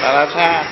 拉拉菜